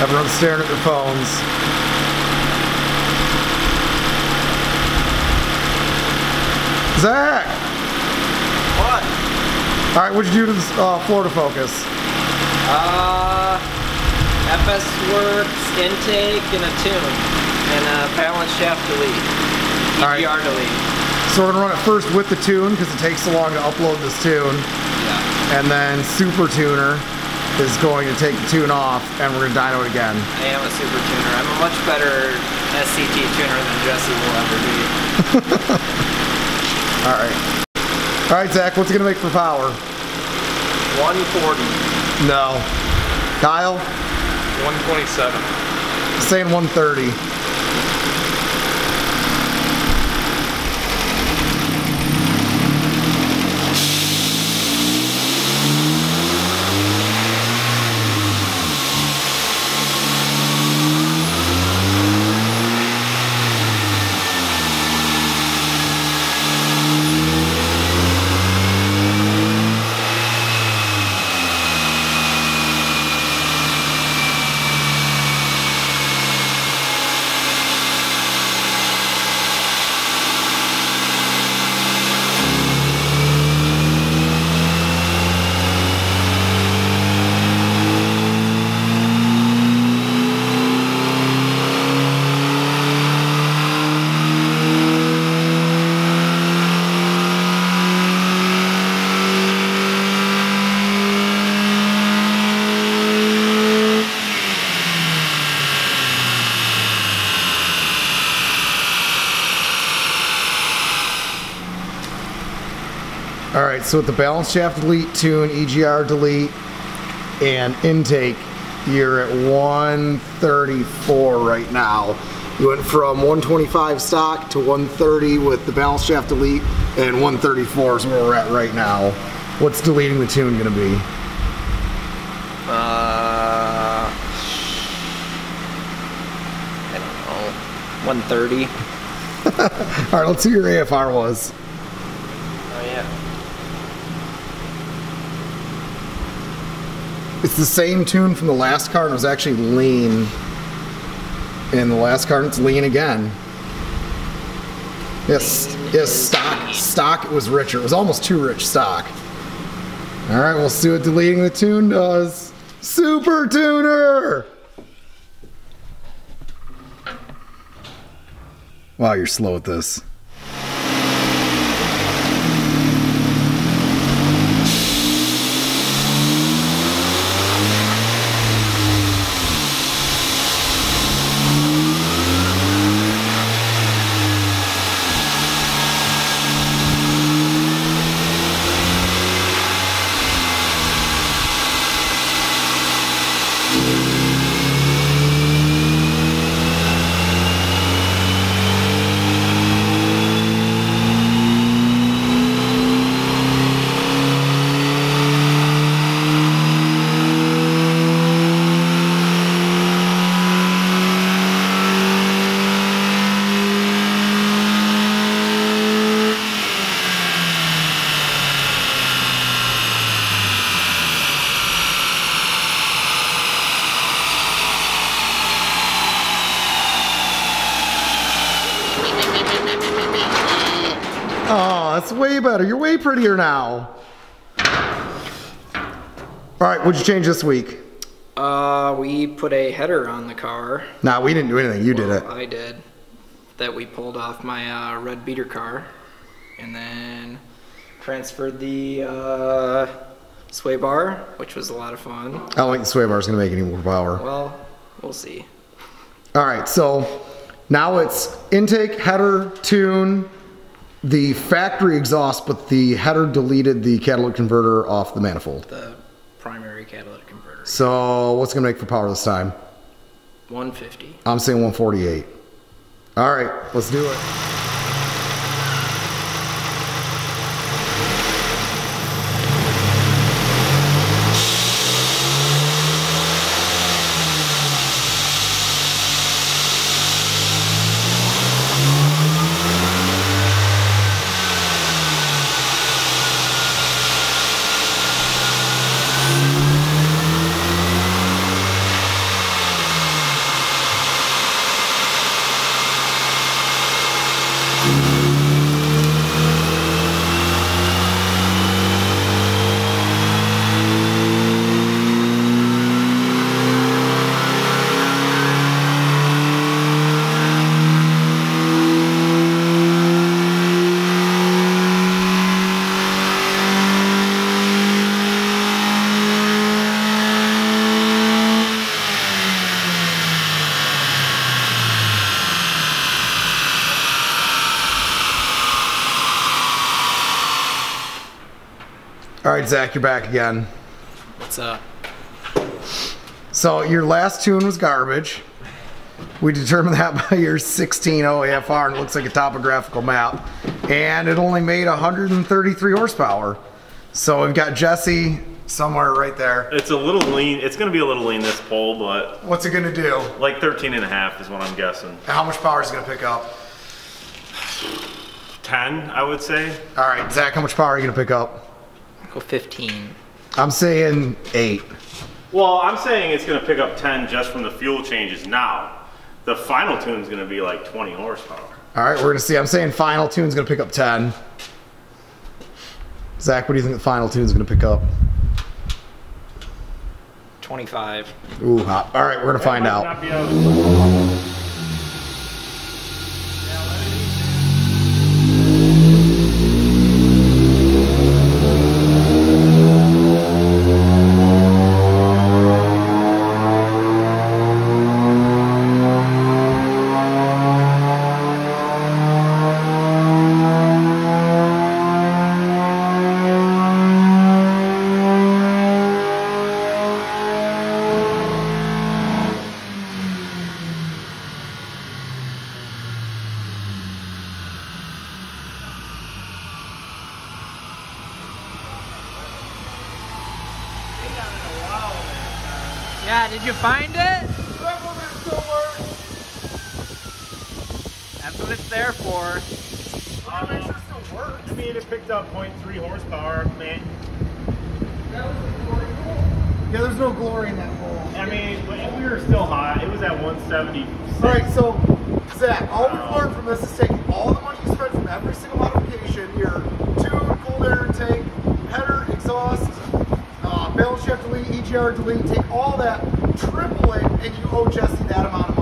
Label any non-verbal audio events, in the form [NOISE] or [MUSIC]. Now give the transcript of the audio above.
Everyone's staring at their phones. Zach! What? All right, what'd you do to this uh, Florida Focus? Uh, FS Works, intake, and a tune. And a balance shaft delete. All right. Delete. So we're gonna run it first with the tune because it takes so long to upload this tune. Yeah. And then Super Tuner is going to take the tune off and we're gonna dyno it again. I am a super tuner. I'm a much better SCT tuner than Jesse will ever be. [LAUGHS] All right. All right, Zach, what's it gonna make for power? 140. No. Kyle, 127. saying 130. All right, so with the balance shaft delete, tune, EGR delete, and intake, you're at 134 right now. You went from 125 stock to 130 with the balance shaft delete, and 134 is where we're at right now. What's deleting the tune gonna be? Uh, I don't know. 130. [LAUGHS] All right, let's see your AFR was. Oh yeah. It's the same tune from the last card. It was actually lean. In the last card, it's lean again. Yes, yes, stock. Stock it was richer. It was almost too rich stock. All right, we'll see what deleting the tune does. Super tuner. Wow, you're slow at this. Oh, that's way better. You're way prettier now. All right, what'd you change this week? Uh, we put a header on the car. Nah, we didn't do anything. You did it. I did. That we pulled off my uh, red beater car, and then transferred the uh, sway bar, which was a lot of fun. I don't think the sway bar is going to make any more power. Well, we'll see. All right, so now it's intake, header, tune, the factory exhaust, but the header deleted the catalytic converter off the manifold. The primary catalytic converter. So what's going to make for power this time? 150. I'm saying 148. All right, let's do it. Right, Zach, you're back again. What's up? So your last tune was garbage. We determined that by your 16 OAFR, and it looks like a topographical map. And it only made 133 horsepower. So we've got Jesse somewhere right there. It's a little lean. It's going to be a little lean this pole, but What's it gonna do? like 13 and a half is what I'm guessing. How much power is it gonna pick up? 10, I would say. All right, Zach, how much power are you gonna pick up? Go 15. I'm saying eight. Well, I'm saying it's going to pick up 10 just from the fuel changes now. The final tune's going to be like 20 horsepower. All right, we're gonna see. I'm saying final tune's gonna pick up 10. Zach, what do you think the final tune's gonna pick up? 25. Ooh, hot. All right, we're gonna find Might out. Did you find it? That's what it's there for. I mean, it picked up 0.3 horsepower, man. Yeah, there's no glory in that hole. I mean, we were still hot. It was at 170. All right, so Zach, all we've learned from this is taking all the money you spent from every single modification, your tune, cold air intake, header, exhaust, uh, balance shaft delete, EGR delete, take all that, triple it, and you owe Jesse that amount of money.